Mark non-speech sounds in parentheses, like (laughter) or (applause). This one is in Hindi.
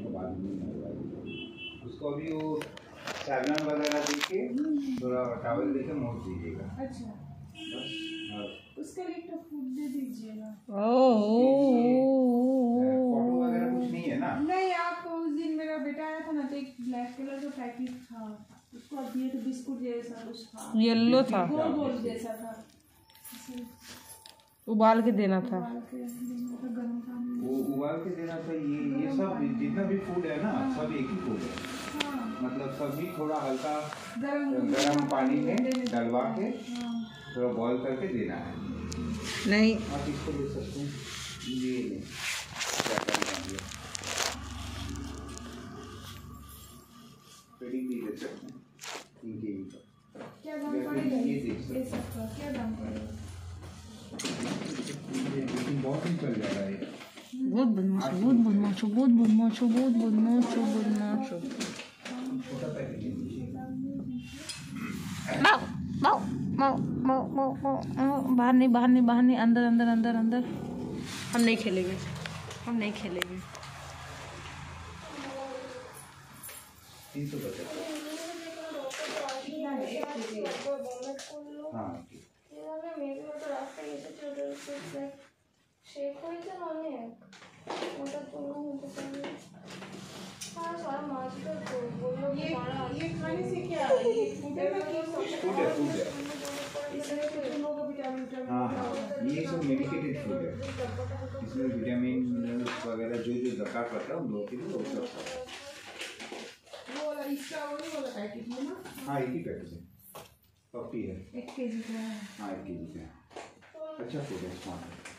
नहाने के बाद नहीं नहलवाइएगा उसको अभी वो सैवलन वगैरह दे के थोड़ा टावल दे के मोड़ दीजिएगा। अच्छा। बस हाँ। उसके लिए तो फ़ूड दे दीजिएगा। फ़ोटो वगैरह कुछ नहीं है ना? नहीं आप उस दिन मेरा बेटा आया था ना तो एक ब्लैक कलर का पैकेट था। उसको दिए तो बिस्कुट जैसा कुछ था। येलो था। गोल गोल जैसा था। उबाल के देना था। वो उबाल के देना था ये ये सब जितना भी फ़ूड है ना सब एक ही फ़ूड है। हाँ। मतलब सभी थोड़ा हल्का गर्म पानी में डलवा के हाँ। थोड़ा बॉईल करके देना है। नहीं। आप इसको ले सकते हैं ये लें। है भी दे सकते हैं। इनके क्या दाम पड़ेगा? ये देख सकते ये क्या दाम पड़ेगा? हैं बहुत दिन चल जाएगा ये। बहुत बदमाश हो बहुत बदमाश हो बहुत बदमाश हो बहुत बदमाश हो बदमाश हो छोटा पैकेट ले लीजिए माओ माओ माओ माओ माओ माओ माओ बाहर नहीं बाहर नहीं बाहर नहीं अंदर अंदर अंदर अंदर हम नहीं खेलेंगे हम नहीं खेलेंगे तीन सौ पचास हाँ ठीक। এভাবে মেয়েগুলো তো রাস্তায় এসে চলে এসেছে শেক হয়েছে না অনেক ওটার জন্য হতে পারে হ্যাঁ সারা মাছটা তো বললো ये মারা ये खाने से क्या ये (laughs) फूड है ना कि फूड है फूड है इसमें तो तुम लोगों को विटामिन हाँ हाँ ये सब मेडिकेटेड फूड है इसमें विटामिन मिनरल्स वगैरह जो जो दरकार पड़ता है उन लोगों के लिए वो सब सब है। वो वाला इसका वही वाला पैकेट है ना हाँ एक ही पैकेट है पप्पी है एक के जी का है हाँ एक के जी का है अच्छा फूड है स्मार्ट है